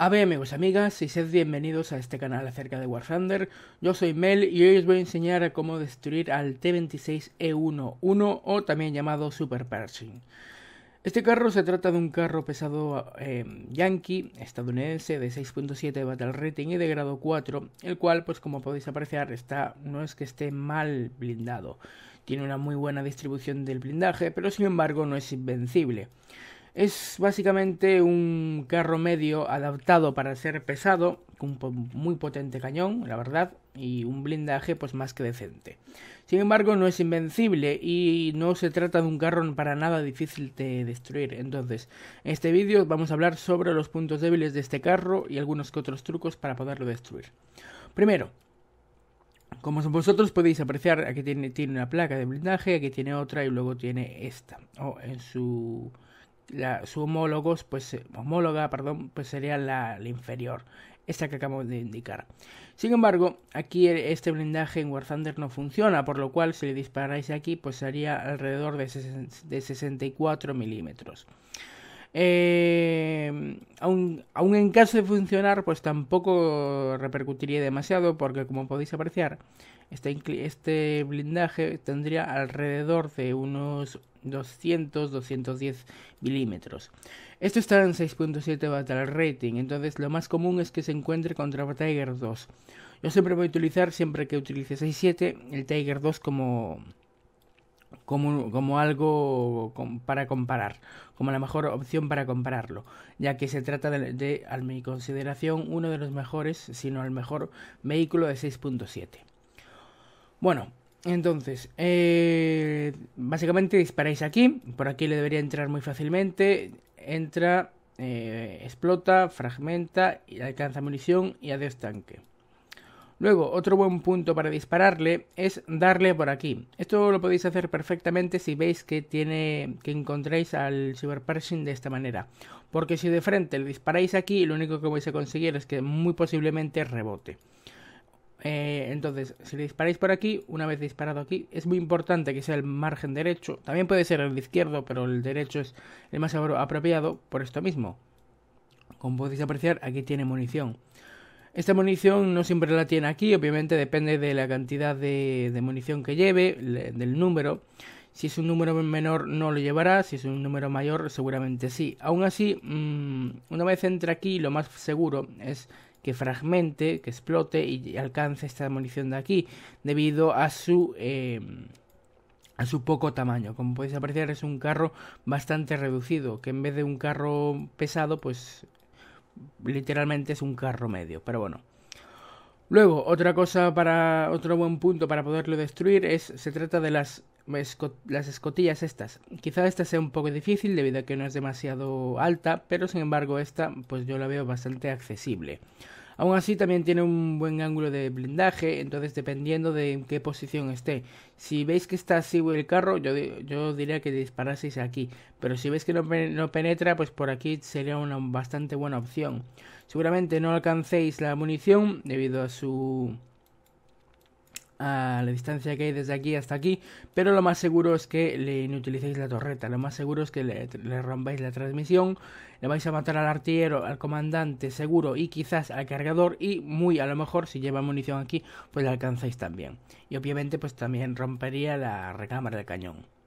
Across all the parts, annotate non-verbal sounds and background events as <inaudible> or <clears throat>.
A ver amigos y amigas, y sed bienvenidos a este canal acerca de War Thunder. Yo soy Mel y hoy os voy a enseñar cómo destruir al T-26E11 o también llamado Super Pershing. Este carro se trata de un carro pesado eh, yankee estadounidense de 6.7 Battle Rating y de grado 4, el cual pues como podéis apreciar está no es que esté mal blindado. Tiene una muy buena distribución del blindaje, pero sin embargo no es invencible. Es básicamente un carro medio adaptado para ser pesado, con un muy potente cañón, la verdad, y un blindaje pues más que decente. Sin embargo, no es invencible y no se trata de un carro para nada difícil de destruir. Entonces, en este vídeo vamos a hablar sobre los puntos débiles de este carro y algunos que otros trucos para poderlo destruir. Primero, como vosotros podéis apreciar, aquí tiene, tiene una placa de blindaje, aquí tiene otra y luego tiene esta, o en su su homólogos, pues, eh, homóloga, perdón, pues sería la, inferior, esta que acabo de indicar. Sin embargo, aquí este blindaje en War Thunder no funciona, por lo cual si le disparáis aquí, pues sería alrededor de, de 64 milímetros. Eh, aún, en caso de funcionar, pues tampoco repercutiría demasiado, porque como podéis apreciar, este, este blindaje tendría alrededor de unos 200-210 milímetros. Esto está en 6.7 Battle Rating, entonces lo más común es que se encuentre contra Tiger 2. Yo siempre voy a utilizar, siempre que utilice 6.7, el Tiger 2 como, como, algo para comparar, como la mejor opción para compararlo, ya que se trata de, de, a mi consideración, uno de los mejores, sino el mejor vehículo de 6.7. Bueno, entonces, eh, básicamente disparáis aquí, por aquí le debería entrar muy fácilmente, entra, eh, explota, fragmenta, y alcanza munición y adiós tanque. Luego, otro buen punto para dispararle es darle por aquí. Esto lo podéis hacer perfectamente si veis que tiene que encontréis al Cyber Pershing de esta manera. Porque si de frente le disparáis aquí, lo único que vais a conseguir es que muy posiblemente rebote. Eh, entonces, si le disparáis por aquí, una vez disparado aquí, es muy importante que sea el margen derecho. También puede ser el izquierdo, pero el derecho es el más apropiado por esto mismo. Como podéis apreciar, aquí tiene munición. Esta munición no siempre la tiene aquí, obviamente depende de la cantidad de, munición que lleve, del número. Si es un número menor no lo llevará, si es un número mayor seguramente sí. Aún así, mm, una vez entre aquí, lo más seguro es que fragmente, que explote y alcance esta munición de aquí, debido a su eh, a su poco tamaño. Como podéis apreciar es un carro bastante reducido, que en vez de un carro pesado, pues literalmente es un carro medio. Pero bueno. Luego, otra cosa para. otro buen punto para poderlo destruir es. se trata de las las escotillas estas. Quizá esta sea un poco difícil debido a que no es demasiado alta, pero sin embargo esta pues yo la veo bastante accesible. Aún así también tiene un buen ángulo de blindaje, entonces dependiendo de en qué posición esté. Si veis que está así el carro, yo, yo diría que disparaseis aquí. Pero si veis que no, no penetra, pues por aquí sería una bastante buena opción. Seguramente no alcancéis la munición debido a su a la distancia que hay desde aquí hasta aquí, pero lo más seguro es que le inutilicéis la torreta, lo más seguro es que le, le rompáis la transmisión, le vais a matar al artillero, al comandante seguro y quizás al cargador y muy a lo mejor si lleva munición aquí pues le alcanzáis también y obviamente pues también rompería la recámara del cañón.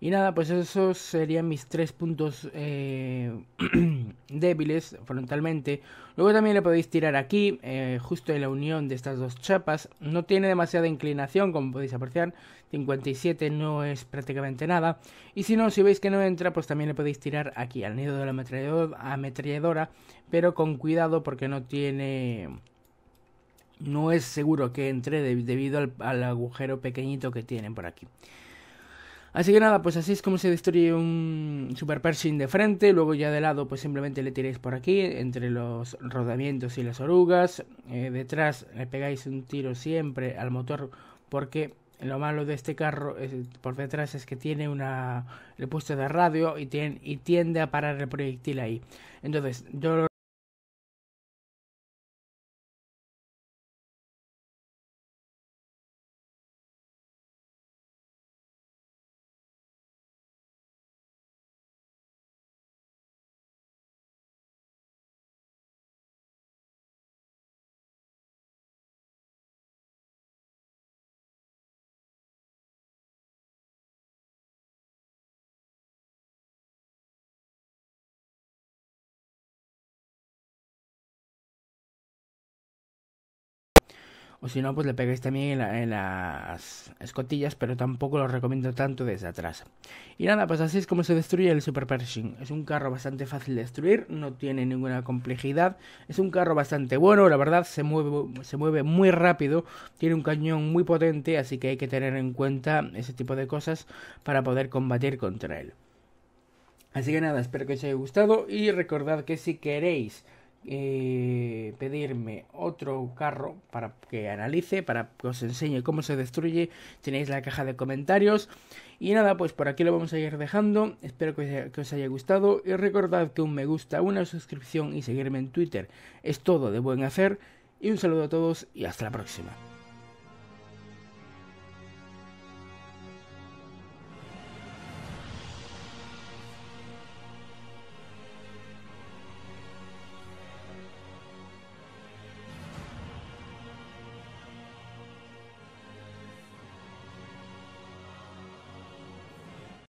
Y nada, pues esos serían mis tres puntos eh, <clears throat> débiles frontalmente. Luego también le podéis tirar aquí, eh, justo en la unión de estas dos chapas. No tiene demasiada inclinación, como podéis apreciar. 57 no es prácticamente nada. Y si no, si veis que no entra, pues también le podéis tirar aquí, al nido de la ametralladora. Pero con cuidado porque no tiene... No es seguro que entre debido al, al agujero pequeñito que tienen por aquí. Así que nada, pues así es como se destruye un Super Pershing de frente. Luego ya de lado, pues simplemente le tiréis por aquí, entre los rodamientos y las orugas. Eh, detrás le pegáis un tiro siempre al motor porque lo malo de este carro por detrás es que tiene una puesto de radio y, y tiende a parar el proyectil ahí. Entonces, yo o si no, pues le pegáis también en, las escotillas, pero tampoco lo recomiendo tanto desde atrás. Y nada, pues así es como se destruye el Super Pershing. Es un carro bastante fácil de destruir, no tiene ninguna complejidad. Es un carro bastante bueno, la verdad, se mueve, se mueve muy rápido, tiene un cañón muy potente, así que hay que tener en cuenta ese tipo de cosas para poder combatir contra él. Así que nada, espero que os haya gustado y recordad que si queréis eh, pedirme otro carro para que analice, para que os enseñe cómo se destruye, tenéis la caja de comentarios. Y nada, pues por aquí lo vamos a ir dejando. Espero que os haya gustado. Y recordad que un me gusta, una suscripción y seguirme en Twitter es todo de buen hacer. Y un saludo a todos y hasta la próxima.